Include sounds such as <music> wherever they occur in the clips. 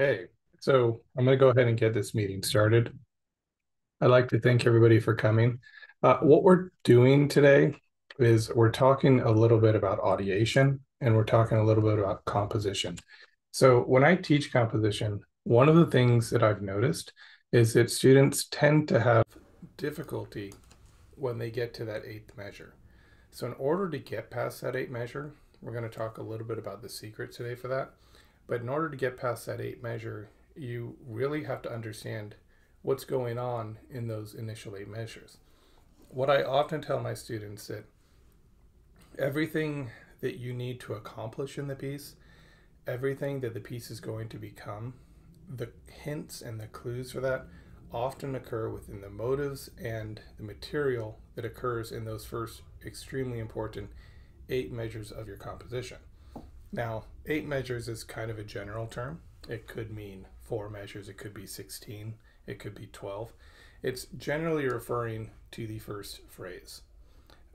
Okay, so I'm going to go ahead and get this meeting started. I'd like to thank everybody for coming. Uh, what we're doing today is we're talking a little bit about audiation and we're talking a little bit about composition. So when I teach composition, one of the things that I've noticed is that students tend to have difficulty when they get to that eighth measure. So in order to get past that eighth measure, we're going to talk a little bit about the secret today for that. But in order to get past that eight measure, you really have to understand what's going on in those initial eight measures. What I often tell my students that everything that you need to accomplish in the piece, everything that the piece is going to become, the hints and the clues for that often occur within the motives and the material that occurs in those first extremely important eight measures of your composition. Now, eight measures is kind of a general term. It could mean four measures, it could be 16, it could be 12. It's generally referring to the first phrase.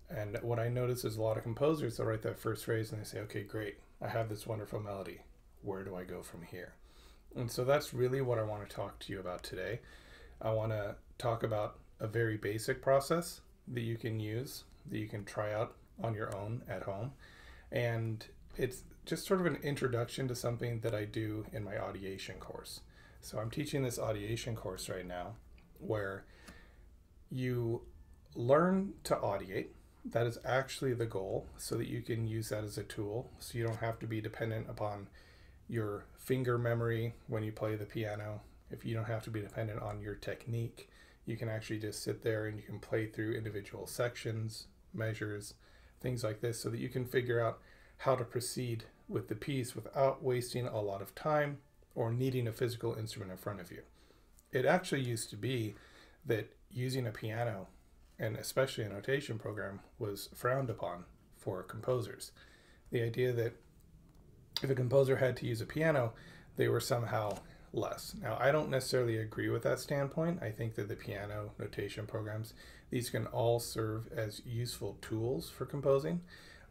And what I notice is a lot of composers, they'll write that first phrase and they say, okay, great, I have this wonderful melody. Where do I go from here? And so that's really what I want to talk to you about today. I want to talk about a very basic process that you can use, that you can try out on your own at home. And it's just sort of an introduction to something that I do in my audiation course. So I'm teaching this audiation course right now where you learn to audiate. That is actually the goal so that you can use that as a tool so you don't have to be dependent upon your finger memory when you play the piano. If you don't have to be dependent on your technique, you can actually just sit there and you can play through individual sections, measures, things like this so that you can figure out how to proceed with the piece without wasting a lot of time or needing a physical instrument in front of you. It actually used to be that using a piano and especially a notation program was frowned upon for composers. The idea that if a composer had to use a piano, they were somehow less. Now, I don't necessarily agree with that standpoint. I think that the piano notation programs, these can all serve as useful tools for composing,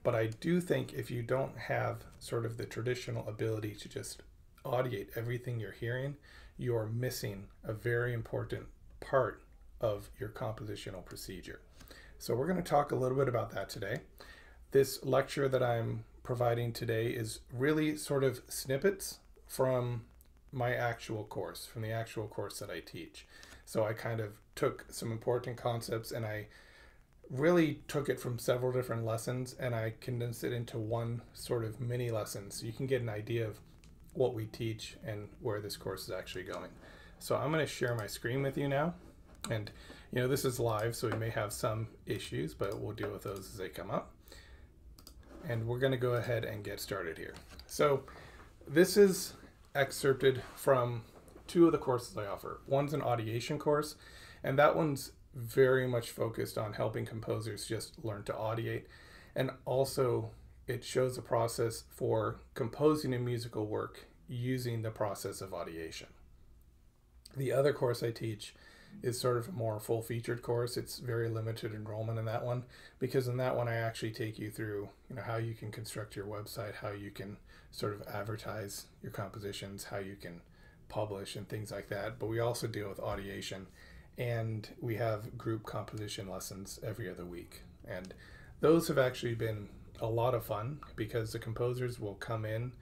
but I do think if you don't have sort of the traditional ability to just audiate everything you're hearing, you're missing a very important part of your compositional procedure. So we're going to talk a little bit about that today. This lecture that I'm providing today is really sort of snippets from my actual course, from the actual course that I teach. So I kind of took some important concepts and I really took it from several different lessons and I condensed it into one sort of mini lesson so you can get an idea of what we teach and where this course is actually going. So I'm going to share my screen with you now. And, you know, this is live, so we may have some issues, but we'll deal with those as they come up. And we're going to go ahead and get started here. So this is excerpted from two of the courses I offer. One's an audiation course, and that one's very much focused on helping composers just learn to audiate. And also, it shows a process for composing a musical work using the process of audiation. The other course I teach is sort of a more full featured course. It's very limited enrollment in that one because in that one I actually take you through, you know, how you can construct your website, how you can sort of advertise your compositions, how you can publish and things like that. But we also deal with audiation and we have group composition lessons every other week. And those have actually been a lot of fun because the composers will come in,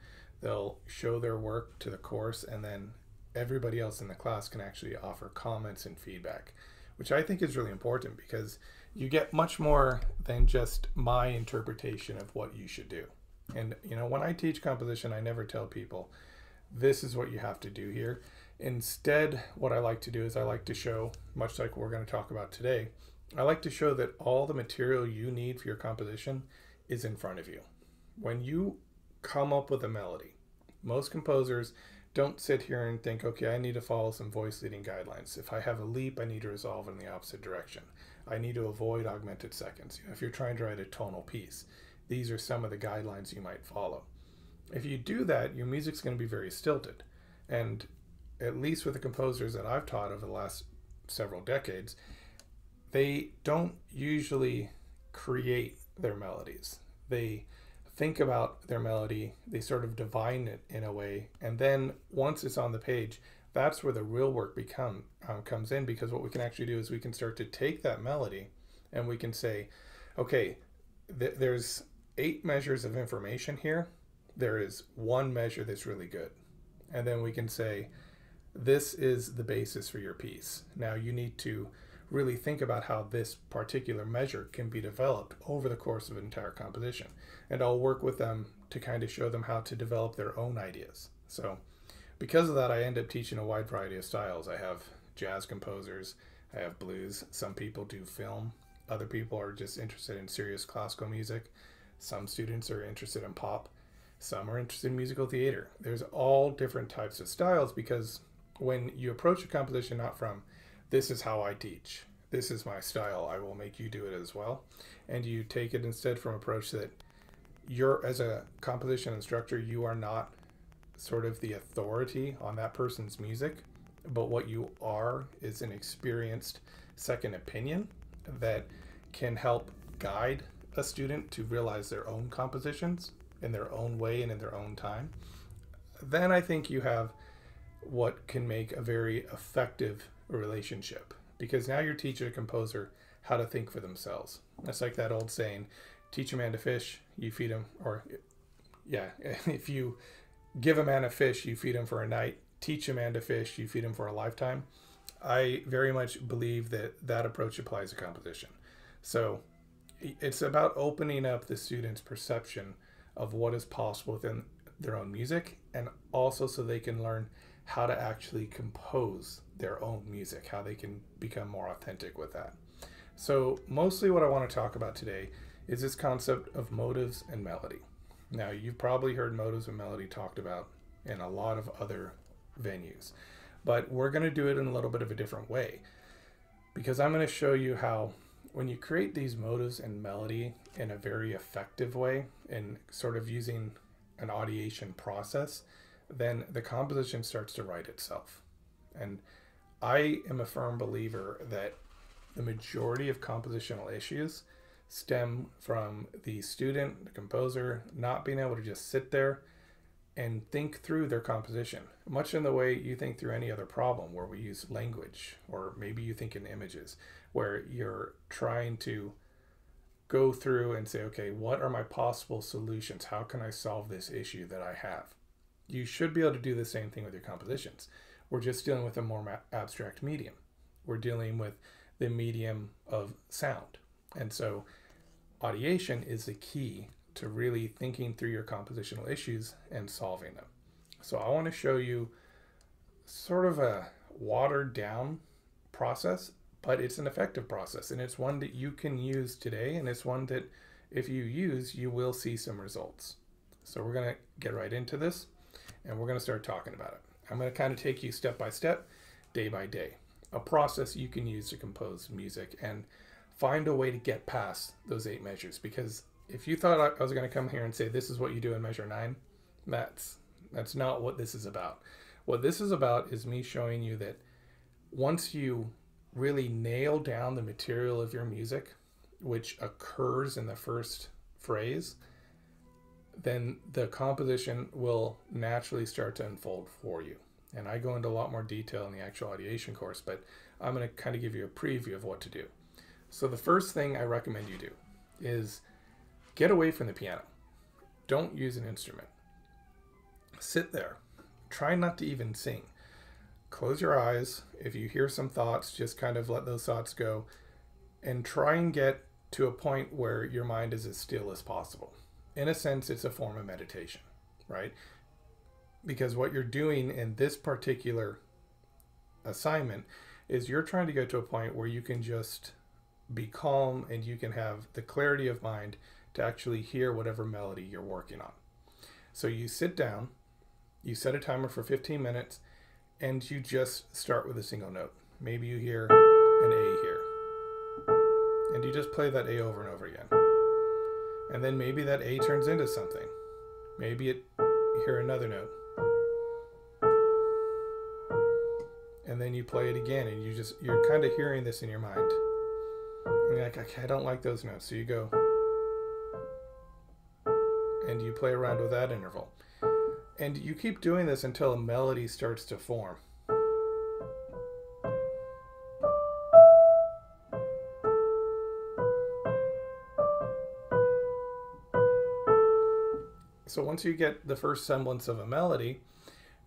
they'll show their work to the course, and then everybody else in the class can actually offer comments and feedback, which I think is really important because you get much more than just my interpretation of what you should do. And you know, when I teach composition, I never tell people this is what you have to do here. Instead, what I like to do is I like to show, much like we're going to talk about today, I like to show that all the material you need for your composition is in front of you. When you come up with a melody, most composers don't sit here and think, okay, I need to follow some voice leading guidelines. If I have a leap, I need to resolve in the opposite direction. I need to avoid augmented seconds. If you're trying to write a tonal piece, these are some of the guidelines you might follow. If you do that, your music's going to be very stilted. And at least with the composers that I've taught over the last several decades, they don't usually create their melodies. They think about their melody, they sort of divine it in a way, and then once it's on the page, that's where the real work become um, comes in because what we can actually do is we can start to take that melody and we can say, okay, th- there's eight measures of information here. There is one measure that's really good, and then we can say, this is the basis for your piece. Now you need to really think about how this particular measure can be developed over the course of an entire composition. And I'll work with them to kind of show them how to develop their own ideas. So, because of that, I end up teaching a wide variety of styles. I have jazz composers, I have blues, some people do film, other people are just interested in serious classical music, some students are interested in pop, some are interested in musical theater. There's all different types of styles because when you approach a composition not from this is how I teach. This is my style. I will make you do it as well. And you take it instead from approach that you're as a composition instructor, you are not sort of the authority on that person's music, but what you are is an experienced second opinion that can help guide a student to realize their own compositions in their own way and in their own time. Then I think you have what can make a very effective relationship because now you're teaching a composer how to think for themselves. It's like that old saying, teach a man to fish, you feed him, or yeah, <laughs> if you give a man a fish, you feed him for a night, teach a man to fish, you feed him for a lifetime. I very much believe that that approach applies to composition. So it's about opening up the student's perception of what is possible within their own music and also so they can learn how to actually compose their own music, how they can become more authentic with that. So, mostly what I want to talk about today is this concept of motives and melody. Now, you've probably heard motives and melody talked about in a lot of other venues, but we're going to do it in a little bit of a different way because I'm going to show you how when you create these motives and melody in a very effective way and sort of using an audiation process, then the composition starts to write itself. And I am a firm believer that the majority of compositional issues stem from the student, the composer, not being able to just sit there and think through their composition, much in the way you think through any other problem where we use language, or maybe you think in images, where you're trying to go through and say, okay, what are my possible solutions? How can I solve this issue that I have? You should be able to do the same thing with your compositions. We're just dealing with a more abstract medium. We're dealing with the medium of sound. And so audiation is the key to really thinking through your compositional issues and solving them. So I want to show you sort of a watered down process, but it's an effective process and it's one that you can use today and it's one that if you use, you will see some results. So we're going to get right into this and we're going to start talking about it. I'm going to kind of take you step by step, day by day, a process you can use to compose music and find a way to get past those eight measures. Because if you thought I was going to come here and say this is what you do in measure nine, that's that's not what this is about. What this is about is me showing you that once you really nail down the material of your music, which occurs in the first phrase, then the composition will naturally start to unfold for you. And I go into a lot more detail in the actual audiation course, but I'm going to kind of give you a preview of what to do. So, the first thing I recommend you do is get away from the piano. Don't use an instrument. Sit there. Try not to even sing. Close your eyes. If you hear some thoughts, just kind of let those thoughts go and try and get to a point where your mind is as still as possible in a sense, it's a form of meditation, right? Because what you're doing in this particular assignment is you're trying to get to a point where you can just be calm and you can have the clarity of mind to actually hear whatever melody you're working on. So you sit down, you set a timer for 15 minutes, and you just start with a single note. Maybe you hear an A here. And you just play that A over and over again. And then maybe that A turns into something. Maybe it hear another note. And then you play it again and you just you're kind of hearing this in your mind. And you're like, okay, I don't like those notes. So you go and you play around with that interval. And you keep doing this until a melody starts to form. Once you get the first semblance of a melody,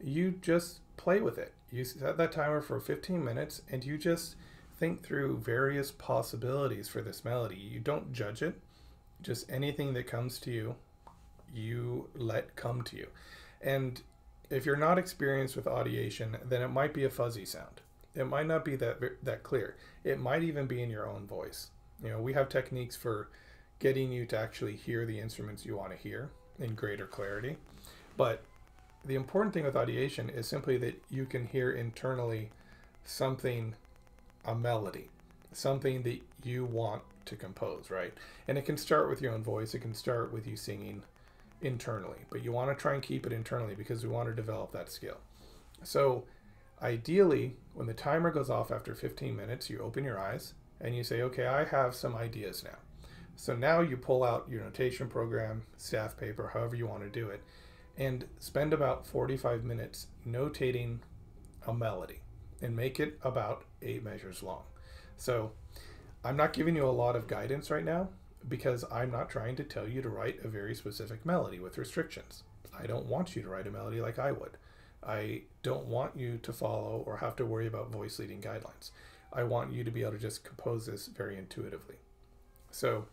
you just play with it. You set that timer for 15 minutes and you just think through various possibilities for this melody. You don't judge it, just anything that comes to you, you let come to you. And if you're not experienced with audiation, then it might be a fuzzy sound. It might not be that that clear. It might even be in your own voice. You know, we have techniques for getting you to actually hear the instruments you want to hear in greater clarity. But the important thing with audiation is simply that you can hear internally something, a melody, something that you want to compose, right? And it can start with your own voice, it can start with you singing internally, but you want to try and keep it internally because we want to develop that skill. So, ideally, when the timer goes off after 15 minutes, you open your eyes and you say, okay, I have some ideas now. So now you pull out your notation program, staff paper, however you want to do it, and spend about 45 minutes notating a melody and make it about eight measures long. So I'm not giving you a lot of guidance right now because I'm not trying to tell you to write a very specific melody with restrictions. I don't want you to write a melody like I would. I don't want you to follow or have to worry about voice leading guidelines. I want you to be able to just compose this very intuitively. So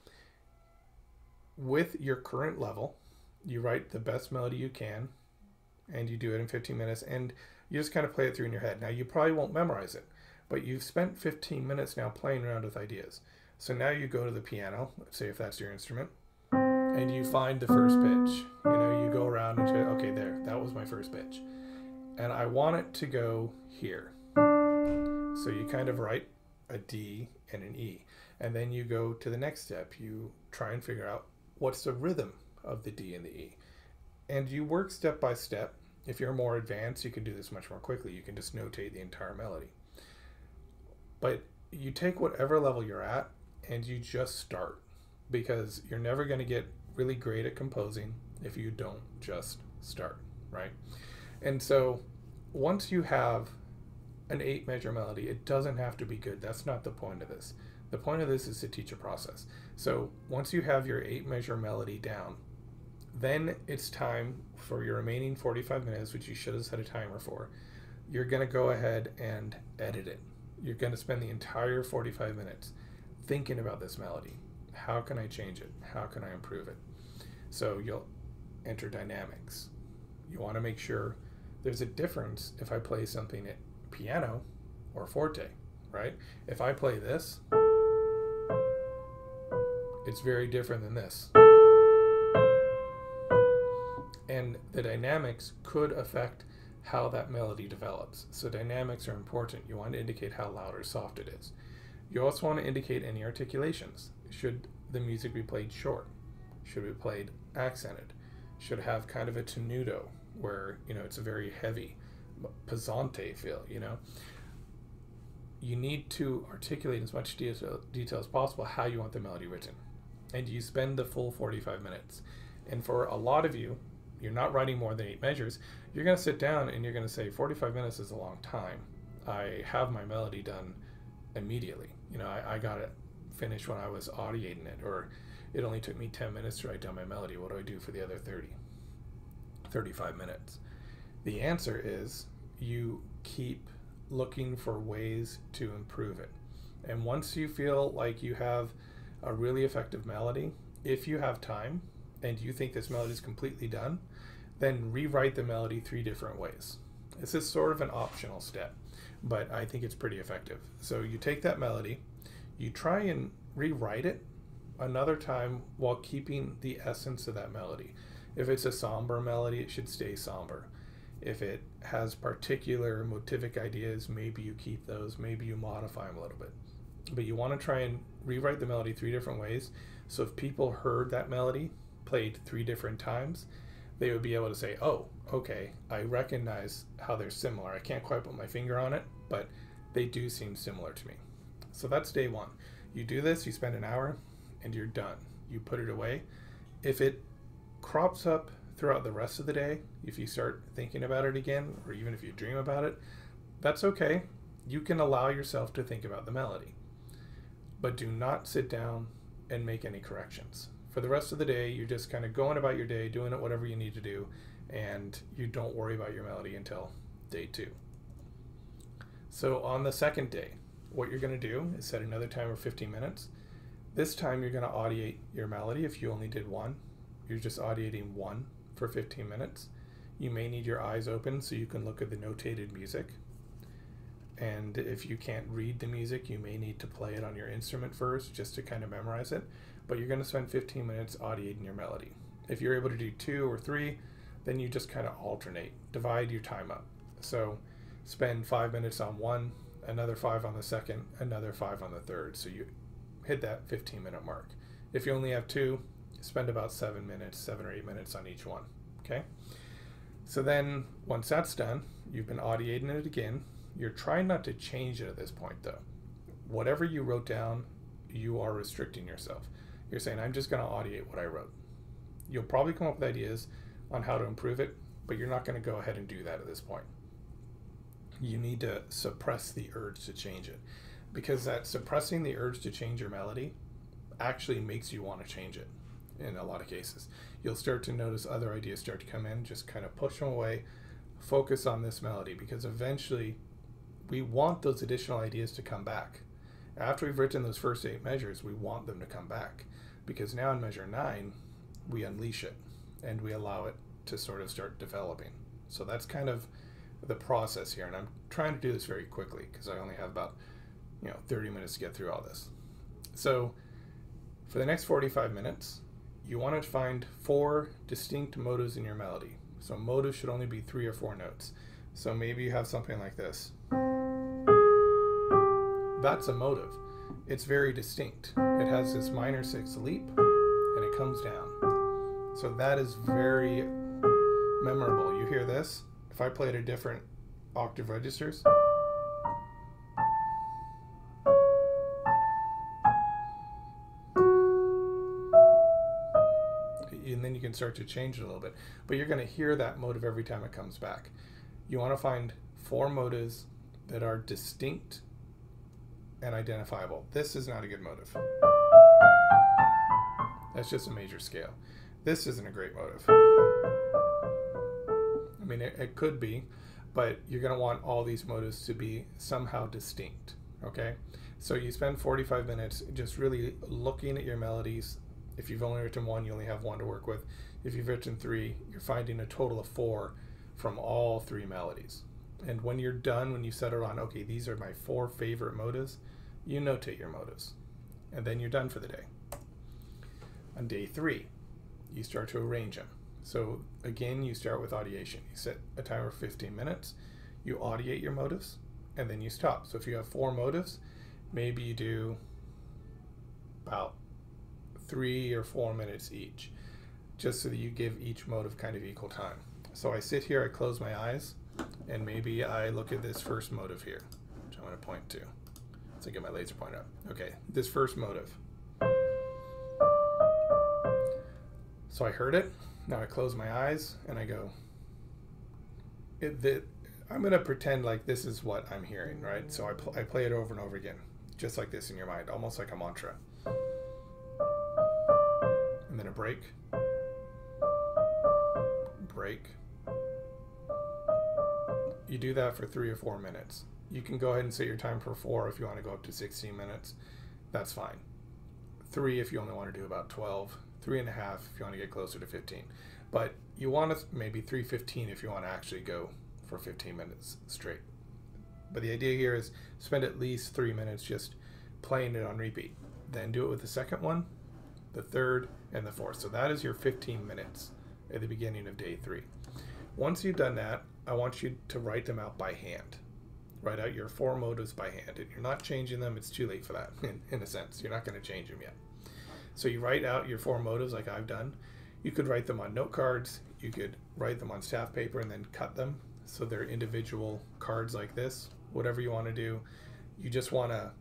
with your current level, you write the best melody you can and you do it in 15 minutes and you just kind of play it through in your head. Now, you probably won't memorize it, but you've spent 15 minutes now playing around with ideas. So now you go to the piano, say if that's your instrument, and you find the first pitch. You know, you go around and say, okay, there, that was my first pitch. And I want it to go here. So you kind of write a D and an E. And then you go to the next step. You try and figure out what's the rhythm of the D and the E. And you work step by step. If you're more advanced, you can do this much more quickly. You can just notate the entire melody. But you take whatever level you're at and you just start because you're never going to get really great at composing if you don't just start, right? And so once you have an eight measure melody, it doesn't have to be good. That's not the point of this. The point of this is to teach a process. So once you have your eight measure melody down, then it's time for your remaining 45 minutes, which you should have set a timer for. You're going to go ahead and edit it. You're going to spend the entire 45 minutes thinking about this melody. How can I change it? How can I improve it? So you'll enter dynamics. You want to make sure there's a difference if I play something at piano or forte, right? If I play this, it's very different than this. And the dynamics could affect how that melody develops. So dynamics are important. You want to indicate how loud or soft it is. You also want to indicate any articulations. Should the music be played short? Should it be played accented? Should have kind of a tenuto where, you know, it's a very heavy pesante feel, you know? You need to articulate as much detail, detail as possible how you want the melody written and you spend the full 45 minutes. And for a lot of you, you're not writing more than eight measures, you're going to sit down and you're going to say, 45 minutes is a long time. I have my melody done immediately. You know, I, I got it finished when I was audiating it, or it only took me 10 minutes to write down my melody. What do I do for the other 30, 35 minutes? The answer is you keep looking for ways to improve it. And once you feel like you have a really effective melody, if you have time and you think this melody is completely done, then rewrite the melody three different ways. This is sort of an optional step, but I think it's pretty effective. So you take that melody, you try and rewrite it another time while keeping the essence of that melody. If it's a somber melody, it should stay somber. If it has particular motivic ideas, maybe you keep those, maybe you modify them a little bit but you want to try and rewrite the melody three different ways. So if people heard that melody played three different times, they would be able to say, oh, okay, I recognize how they're similar. I can't quite put my finger on it, but they do seem similar to me. So that's day one. You do this, you spend an hour, and you're done. You put it away. If it crops up throughout the rest of the day, if you start thinking about it again, or even if you dream about it, that's okay. You can allow yourself to think about the melody. But do not sit down and make any corrections. For the rest of the day, you're just kind of going about your day, doing it whatever you need to do, and you don't worry about your melody until day two. So on the second day, what you're going to do is set another timer 15 minutes. This time you're going to audiate your melody if you only did one. You're just audiating one for 15 minutes. You may need your eyes open so you can look at the notated music. And if you can't read the music, you may need to play it on your instrument first just to kind of memorize it. But you're going to spend 15 minutes audiating your melody. If you're able to do two or three, then you just kind of alternate, divide your time up. So spend five minutes on one, another five on the second, another five on the third. So you hit that 15 minute mark. If you only have two, spend about seven minutes, seven or eight minutes on each one. Okay. So then once that's done, you've been audiating it again. You're trying not to change it at this point though. Whatever you wrote down, you are restricting yourself. You're saying, I'm just going to audiate what I wrote. You'll probably come up with ideas on how to improve it, but you're not going to go ahead and do that at this point. You need to suppress the urge to change it because that suppressing the urge to change your melody actually makes you want to change it in a lot of cases. You'll start to notice other ideas start to come in, just kind of push them away, focus on this melody because eventually we want those additional ideas to come back. After we've written those first eight measures, we want them to come back because now in measure nine, we unleash it and we allow it to sort of start developing. So that's kind of the process here. And I'm trying to do this very quickly because I only have about, you know, 30 minutes to get through all this. So for the next 45 minutes, you want to find four distinct motives in your melody. So motives should only be three or four notes. So maybe you have something like this. That's a motive. It's very distinct. It has this minor sixth leap and it comes down. So that is very memorable. You hear this? If I play it a different octave registers, and then you can start to change it a little bit. But you're going to hear that motive every time it comes back. You want to find four motives that are distinct and identifiable. This is not a good motive. That's just a major scale. This isn't a great motive. I mean, it, it could be, but you're going to want all these motives to be somehow distinct. Okay? So you spend 45 minutes just really looking at your melodies, if you've only written one, you only have one to work with. If you've written three, you're finding a total of four from all three melodies. And when you're done, when you settle on, okay, these are my four favorite motives, you notate your motives. And then you're done for the day. On day three, you start to arrange them. So again, you start with audiation. You set a timer of 15 minutes, you audiate your motives, and then you stop. So if you have four motives, maybe you do about three or four minutes each, just so that you give each motive kind of equal time. So I sit here, I close my eyes, and maybe I look at this first motive here, which I'm going to point to. So get my laser point up. Okay, this first motive. So I heard it. Now I close my eyes and I go. It, the, I'm going to pretend like this is what I'm hearing, right? So I, pl I play it over and over again, just like this in your mind, almost like a mantra and then a break, break. You do that for three or four minutes. You can go ahead and set your time for four if you want to go up to 16 minutes. That's fine. Three if you only want to do about 12. Three and a half if you want to get closer to 15. But you want to maybe 315 if you want to actually go for 15 minutes straight. But the idea here is spend at least three minutes just playing it on repeat. Then do it with the second one, the third, and the fourth. So that is your 15 minutes at the beginning of day three. Once you've done that, I want you to write them out by hand. Write out your four motives by hand. And you're not changing them, it's too late for that, in, in a sense. You're not going to change them yet. So you write out your four motives like I've done. You could write them on note cards. You could write them on staff paper and then cut them so they're individual cards like this. Whatever you want to do, you just want to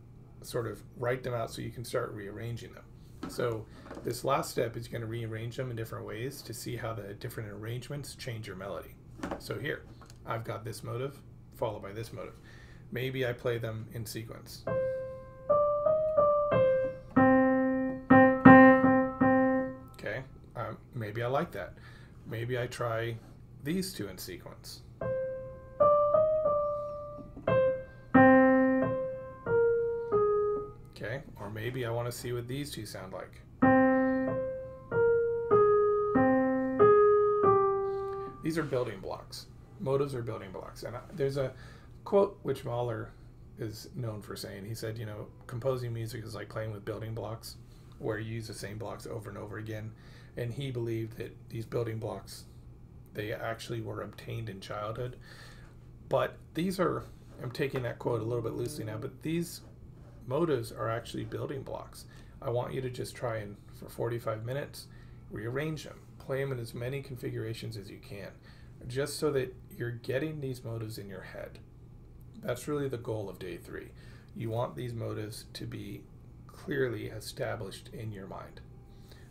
sort of write them out so you can start rearranging them. So this last step is going to rearrange them in different ways to see how the different arrangements change your melody. So here, I've got this motive followed by this motive. Maybe I play them in sequence. Okay, um, maybe I like that. Maybe I try these two in sequence. Okay, or maybe I want to see what these two sound like. These are building blocks. Motives are building blocks. And there's a quote which Mahler is known for saying. He said, you know, composing music is like playing with building blocks, where you use the same blocks over and over again. And he believed that these building blocks, they actually were obtained in childhood. But these are, I'm taking that quote a little bit loosely now, but these motives are actually building blocks. I want you to just try and, for 45 minutes, rearrange them. Play them in as many configurations as you can, just so that you're getting these motives in your head. That's really the goal of day three. You want these motives to be clearly established in your mind.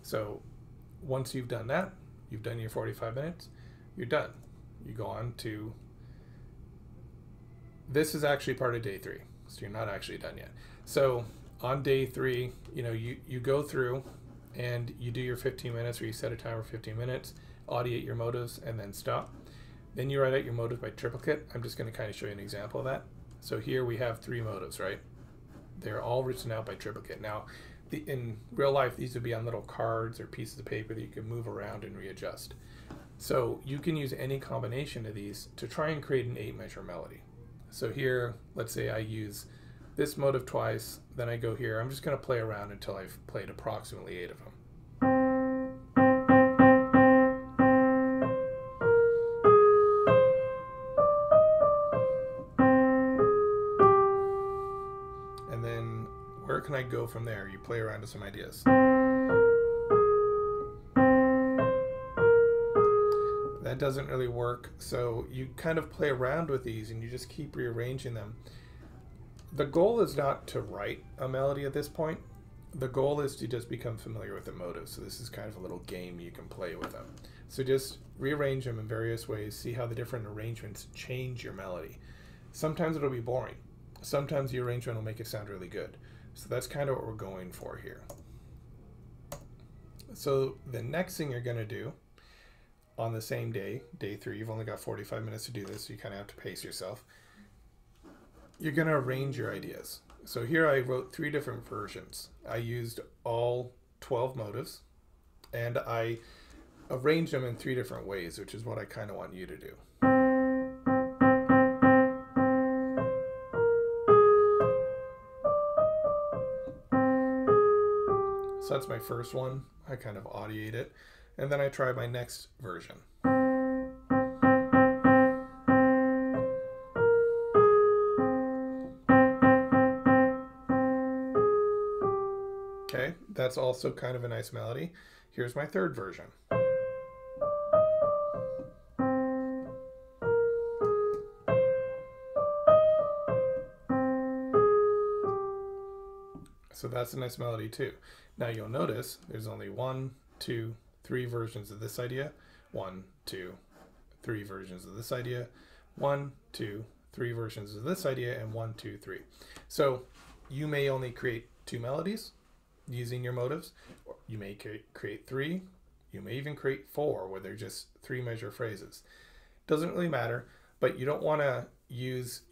So once you've done that, you've done your 45 minutes, you're done. You go on to this is actually part of day three, so you're not actually done yet. So on day three, you know, you, you go through and you do your 15 minutes or you set a timer for 15 minutes, audiate your motives, and then stop. Then you write out your motives by triplicate. I'm just going to kind of show you an example of that. So here we have three motives, right? They're all written out by triplicate. Now, the, in real life, these would be on little cards or pieces of paper that you can move around and readjust. So you can use any combination of these to try and create an eight measure melody. So here, let's say I use this motive twice, then I go here. I'm just going to play around until I've played approximately eight of them. And then where can I go from there? You play around with some ideas. That doesn't really work, so you kind of play around with these and you just keep rearranging them the goal is not to write a melody at this point. The goal is to just become familiar with the motives. So this is kind of a little game you can play with them. So just rearrange them in various ways, see how the different arrangements change your melody. Sometimes it'll be boring. Sometimes the arrangement will make it sound really good. So that's kind of what we're going for here. So the next thing you're going to do on the same day, day three, you've only got 45 minutes to do this, so you kind of have to pace yourself you're going to arrange your ideas. So here I wrote three different versions. I used all 12 motives and I arranged them in three different ways, which is what I kind of want you to do. So that's my first one. I kind of audiate it. And then I try my next version. That's also kind of a nice melody. Here's my third version. So that's a nice melody too. Now you'll notice there's only one, two, three versions of this idea. One, two, three versions of this idea. One, two, three versions of this idea, and one, two, three. So you may only create two melodies, using your motives. You may create three. You may even create four where they're just three measure phrases. Doesn't really matter, but you don't want to use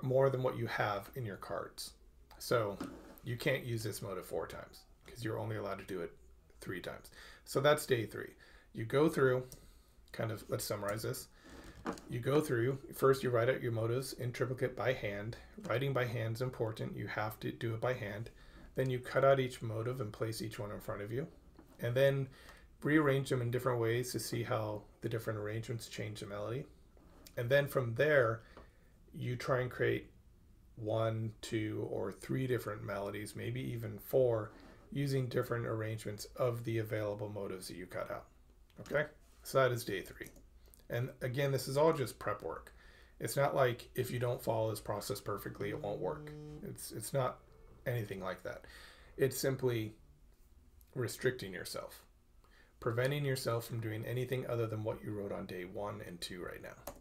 more than what you have in your cards. So you can't use this motive four times because you're only allowed to do it three times. So that's day three. You go through, kind of, let's summarize this. You go through, first you write out your motives in triplicate by hand. Writing by hand is important. You have to do it by hand. Then you cut out each motive and place each one in front of you. And then rearrange them in different ways to see how the different arrangements change the melody. And then from there, you try and create one, two, or three different melodies, maybe even four, using different arrangements of the available motives that you cut out. Okay? So that is day three. And again, this is all just prep work. It's not like if you don't follow this process perfectly, it won't work. It's it's not anything like that. It's simply restricting yourself, preventing yourself from doing anything other than what you wrote on day one and two right now.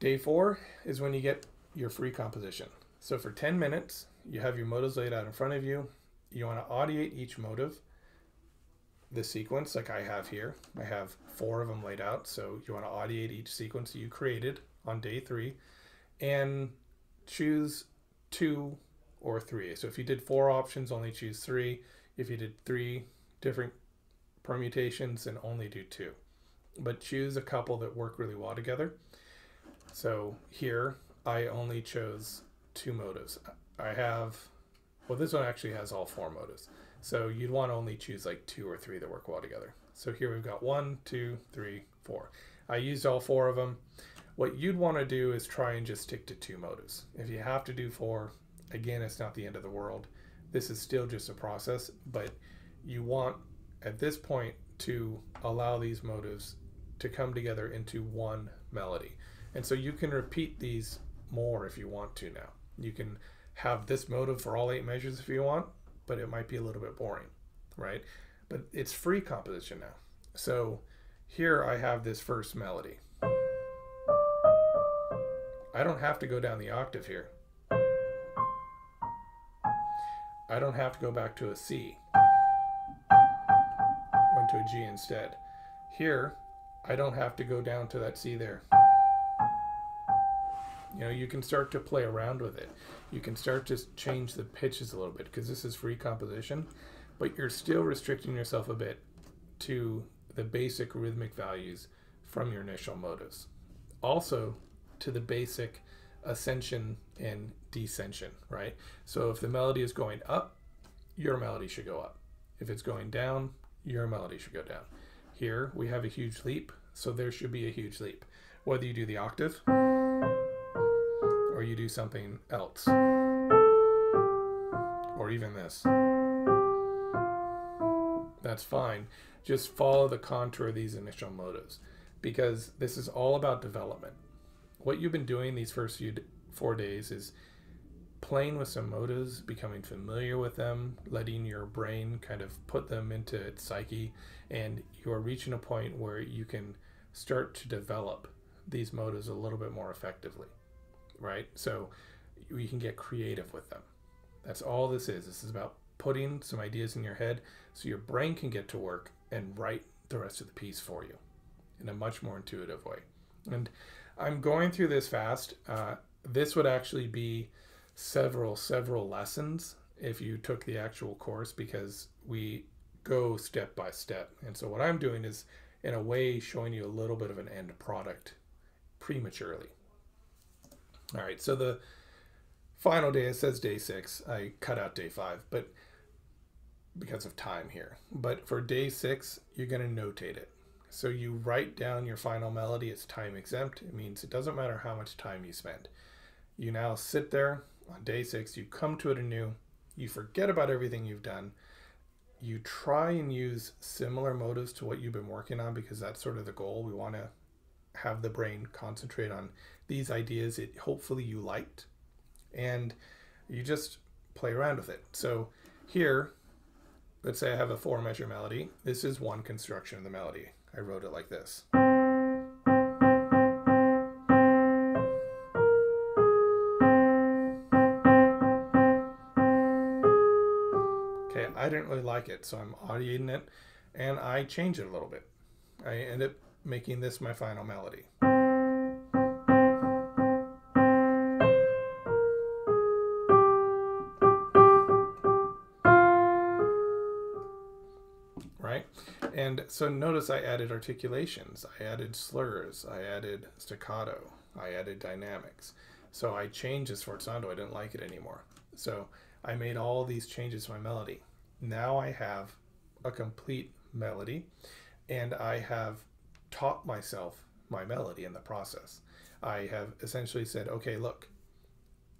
Day four is when you get your free composition. So for 10 minutes, you have your motives laid out in front of you. You want to audiate each motive, the sequence like I have here. I have four of them laid out. So you want to audiate each sequence you created on day three and choose two or three. So if you did four options, only choose three. If you did three different permutations, then only do two. But choose a couple that work really well together. So here I only chose two motives. I have, well, this one actually has all four motives. So you'd want to only choose like two or three that work well together. So here we've got one, two, three, four. I used all four of them. What you'd want to do is try and just stick to two motives. If you have to do four, again, it's not the end of the world. This is still just a process, but you want at this point to allow these motives to come together into one melody. And so you can repeat these more if you want to now. You can have this motive for all eight measures if you want, but it might be a little bit boring, right? But it's free composition now. So here I have this first melody. I don't have to go down the octave here. I don't have to go back to a C. Went to a G instead. Here, I don't have to go down to that C there. You know, you can start to play around with it. You can start to change the pitches a little bit because this is free composition, but you're still restricting yourself a bit to the basic rhythmic values from your initial motives. Also, to the basic ascension and descension, right? So if the melody is going up, your melody should go up. If it's going down, your melody should go down. Here we have a huge leap, so there should be a huge leap. Whether you do the octave or you do something else, or even this, that's fine. Just follow the contour of these initial motives because this is all about development. What you've been doing these first few four days is playing with some motives, becoming familiar with them, letting your brain kind of put them into its psyche, and you are reaching a point where you can start to develop these motives a little bit more effectively, right? So you can get creative with them. That's all this is. This is about putting some ideas in your head so your brain can get to work and write the rest of the piece for you in a much more intuitive way. And I'm going through this fast. Uh, this would actually be several, several lessons if you took the actual course because we go step by step. And so what I'm doing is, in a way, showing you a little bit of an end product prematurely. All right, so the final day, it says day six. I cut out day five, but because of time here. But for day six, you're going to notate it. So you write down your final melody. It's time exempt. It means it doesn't matter how much time you spend. You now sit there on day six, you come to it anew, you forget about everything you've done, you try and use similar motives to what you've been working on because that's sort of the goal. We want to have the brain concentrate on these ideas it hopefully you liked and you just play around with it. So here, let's say I have a four measure melody. This is one construction of the melody. I wrote it like this. Okay, I didn't really like it, so I'm audiating it and I change it a little bit. I end up making this my final melody. And so notice I added articulations, I added slurs, I added staccato, I added dynamics. So I changed this sforzando. I didn't like it anymore. So I made all these changes to my melody now I have a complete melody and I have taught myself my melody in the process. I have essentially said, okay, look,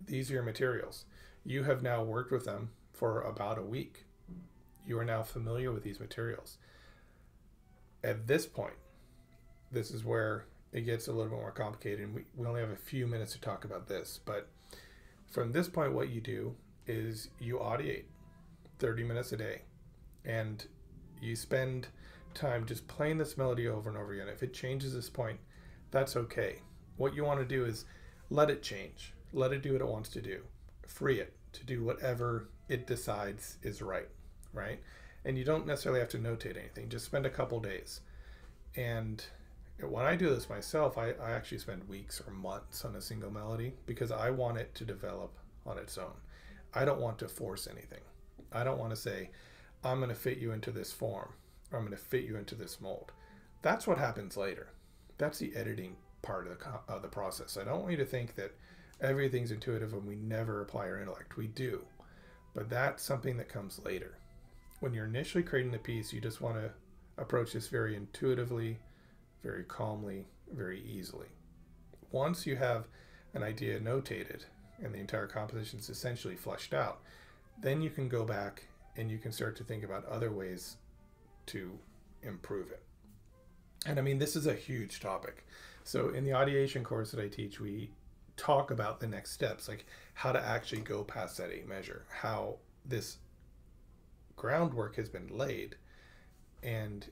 these are your materials. You have now worked with them for about a week. You are now familiar with these materials. At this point, this is where it gets a little bit more complicated. And we, we only have a few minutes to talk about this. But from this point, what you do is you audiate 30 minutes a day and you spend time just playing this melody over and over again. If it changes this point, that's okay. What you want to do is let it change. Let it do what it wants to do. Free it to do whatever it decides is right, right? And you don't necessarily have to notate anything. Just spend a couple days. And when I do this myself, I, I actually spend weeks or months on a single melody because I want it to develop on its own. I don't want to force anything. I don't want to say, I'm going to fit you into this form or I'm going to fit you into this mold. That's what happens later. That's the editing part of the, of the process. I don't want you to think that everything's intuitive and we never apply our intellect. We do. But that's something that comes later. When you're initially creating the piece, you just want to approach this very intuitively, very calmly, very easily. Once you have an idea notated and the entire composition is essentially fleshed out, then you can go back and you can start to think about other ways to improve it. And I mean, this is a huge topic. So in the audiation course that I teach, we talk about the next steps, like how to actually go past that eight measure, how this groundwork has been laid, and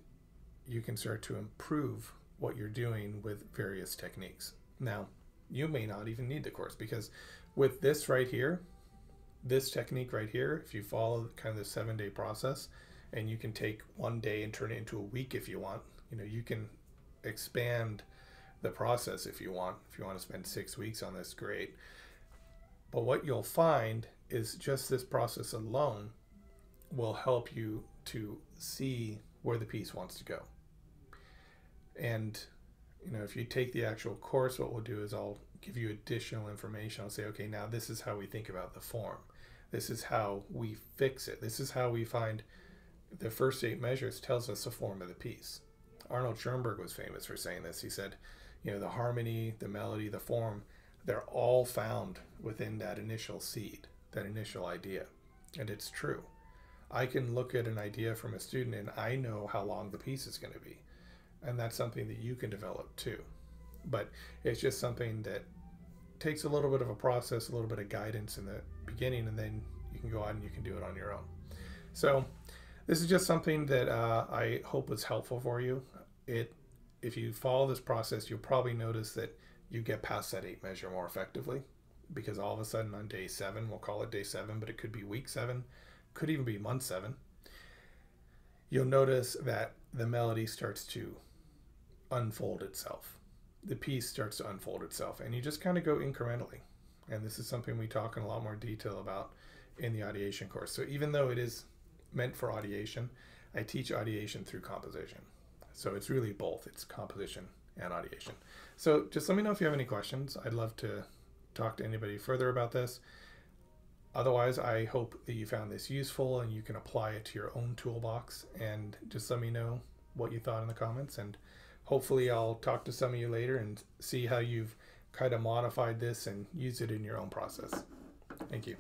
you can start to improve what you're doing with various techniques. Now, you may not even need the course because with this right here, this technique right here, if you follow kind of the seven day process, and you can take one day and turn it into a week if you want, you know, you can expand the process if you want. If you want to spend six weeks on this, great. But what you'll find is just this process alone will help you to see where the piece wants to go. And you know, if you take the actual course, what we'll do is I'll give you additional information. I'll say, okay, now this is how we think about the form. This is how we fix it. This is how we find the first eight measures tells us the form of the piece. Arnold Schoenberg was famous for saying this. He said, you know, the harmony, the melody, the form, they're all found within that initial seed, that initial idea. And it's true. I can look at an idea from a student and I know how long the piece is going to be. And that's something that you can develop too. But it's just something that takes a little bit of a process, a little bit of guidance in the beginning, and then you can go out and you can do it on your own. So, this is just something that uh, I hope was helpful for you. It, if you follow this process, you'll probably notice that you get past that eight measure more effectively because all of a sudden on day seven, we'll call it day seven, but it could be week seven, could even be month seven. You'll notice that the melody starts to unfold itself. The piece starts to unfold itself, and you just kind of go incrementally. And this is something we talk in a lot more detail about in the audiation course. So even though it is meant for audiation. I teach audiation through composition. So it's really both. It's composition and audiation. So just let me know if you have any questions. I'd love to talk to anybody further about this. Otherwise, I hope that you found this useful and you can apply it to your own toolbox and just let me know what you thought in the comments and hopefully I'll talk to some of you later and see how you've kind of modified this and use it in your own process. Thank you.